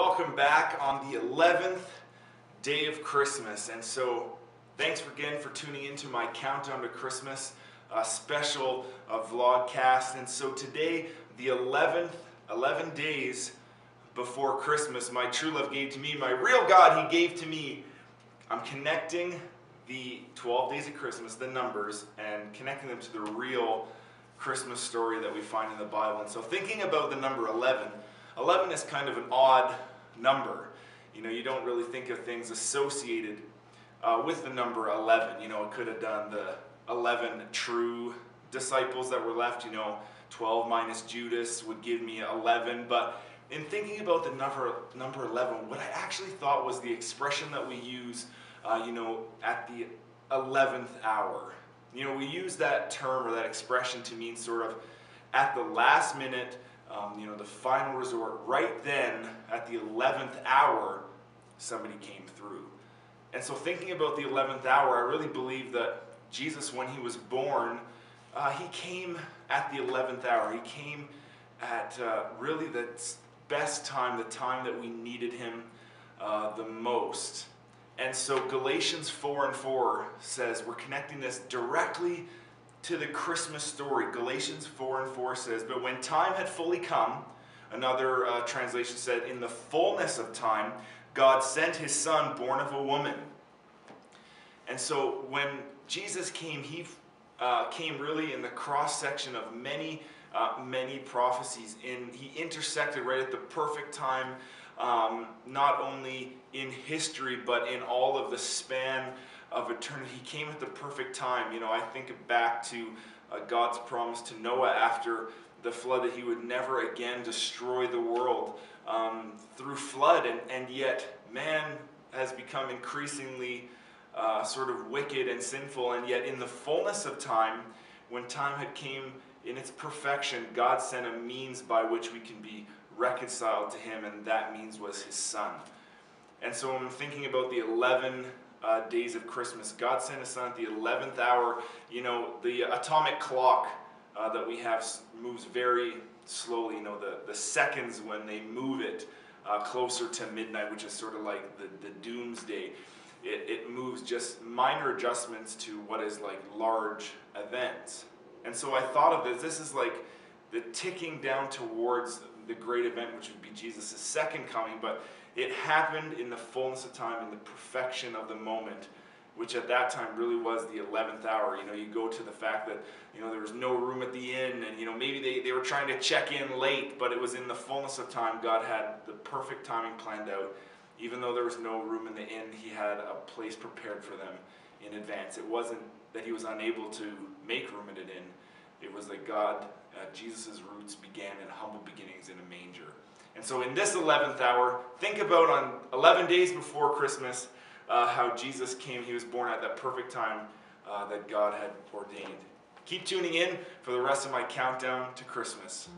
welcome back on the 11th day of Christmas. And so, thanks again for tuning into my Countdown to Christmas uh, special uh, vlogcast. And so, today, the 11th, 11 days before Christmas, my true love gave to me, my real God, He gave to me. I'm connecting the 12 days of Christmas, the numbers, and connecting them to the real Christmas story that we find in the Bible. And so, thinking about the number 11, 11 is kind of an odd number. You know, you don't really think of things associated uh, with the number 11. You know, it could have done the 11 true disciples that were left. You know, 12 minus Judas would give me 11. But in thinking about the number, number 11, what I actually thought was the expression that we use, uh, you know, at the 11th hour. You know, we use that term or that expression to mean sort of at the last minute um, you know, the final resort, right then at the 11th hour, somebody came through. And so, thinking about the 11th hour, I really believe that Jesus, when he was born, uh, he came at the 11th hour. He came at uh, really the best time, the time that we needed him uh, the most. And so, Galatians 4 and 4 says we're connecting this directly to the Christmas story. Galatians 4 and 4 says, But when time had fully come, another uh, translation said, In the fullness of time, God sent his son, born of a woman. And so when Jesus came, he uh, came really in the cross section of many, uh, many prophecies. And he intersected right at the perfect time, um, not only in history, but in all of the span of eternity. He came at the perfect time. You know, I think back to uh, God's promise to Noah after the flood that he would never again destroy the world um, through flood, and, and yet man has become increasingly uh, sort of wicked and sinful, and yet in the fullness of time, when time had came in its perfection, God sent a means by which we can be reconciled to Him, and that means was His Son. And so I'm thinking about the 11 uh, days of Christmas. God sent His Son at the 11th hour. You know, the atomic clock uh, that we have moves very slowly. You know, the, the seconds when they move it uh, closer to midnight, which is sort of like the, the doomsday, it, it moves just minor adjustments to what is like large events. And so I thought of this, this is like the ticking down towards the great event, which would be Jesus' second coming, but it happened in the fullness of time, in the perfection of the moment, which at that time really was the 11th hour. You know, you go to the fact that, you know, there was no room at the inn, and, you know, maybe they, they were trying to check in late, but it was in the fullness of time. God had the perfect timing planned out. Even though there was no room in the inn, He had a place prepared for them in advance. It wasn't that He was unable to make room in an inn, it was that God, uh, Jesus' roots began in humble beginnings in a manger. And so, in this 11th hour, think about on 11 days before Christmas uh, how Jesus came. He was born at that perfect time uh, that God had ordained. Keep tuning in for the rest of my countdown to Christmas.